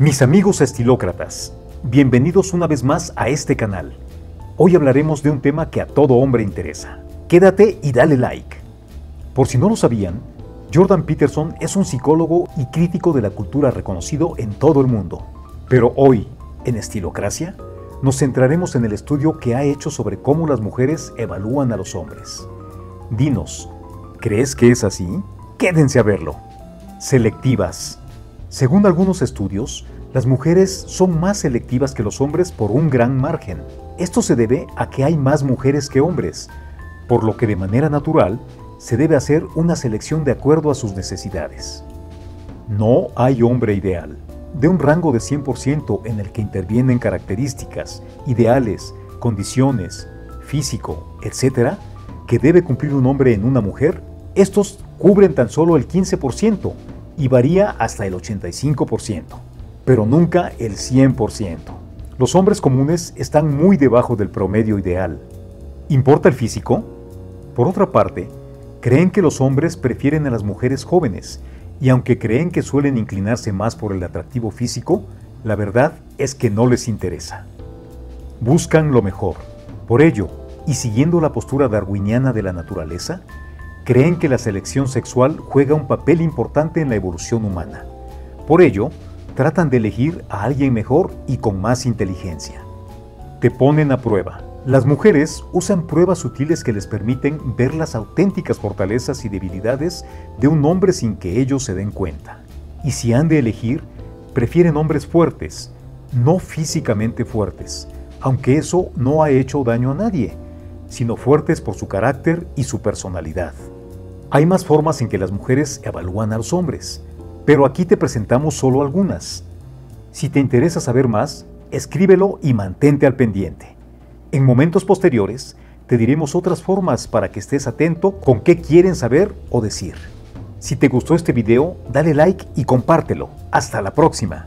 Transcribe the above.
Mis amigos estilócratas, bienvenidos una vez más a este canal. Hoy hablaremos de un tema que a todo hombre interesa. Quédate y dale like. Por si no lo sabían, Jordan Peterson es un psicólogo y crítico de la cultura reconocido en todo el mundo. Pero hoy, en Estilocracia, nos centraremos en el estudio que ha hecho sobre cómo las mujeres evalúan a los hombres. Dinos, ¿crees que es así? Quédense a verlo. Selectivas. Según algunos estudios, las mujeres son más selectivas que los hombres por un gran margen. Esto se debe a que hay más mujeres que hombres, por lo que de manera natural se debe hacer una selección de acuerdo a sus necesidades. No hay hombre ideal. De un rango de 100% en el que intervienen características, ideales, condiciones, físico, etc., que debe cumplir un hombre en una mujer, estos cubren tan solo el 15%, y varía hasta el 85%, pero nunca el 100%. Los hombres comunes están muy debajo del promedio ideal. ¿Importa el físico? Por otra parte, creen que los hombres prefieren a las mujeres jóvenes, y aunque creen que suelen inclinarse más por el atractivo físico, la verdad es que no les interesa. Buscan lo mejor. Por ello, y siguiendo la postura darwiniana de la naturaleza, creen que la selección sexual juega un papel importante en la evolución humana. Por ello, tratan de elegir a alguien mejor y con más inteligencia. Te ponen a prueba. Las mujeres usan pruebas sutiles que les permiten ver las auténticas fortalezas y debilidades de un hombre sin que ellos se den cuenta. Y si han de elegir, prefieren hombres fuertes, no físicamente fuertes, aunque eso no ha hecho daño a nadie, sino fuertes por su carácter y su personalidad. Hay más formas en que las mujeres evalúan a los hombres, pero aquí te presentamos solo algunas. Si te interesa saber más, escríbelo y mantente al pendiente. En momentos posteriores, te diremos otras formas para que estés atento con qué quieren saber o decir. Si te gustó este video, dale like y compártelo. Hasta la próxima.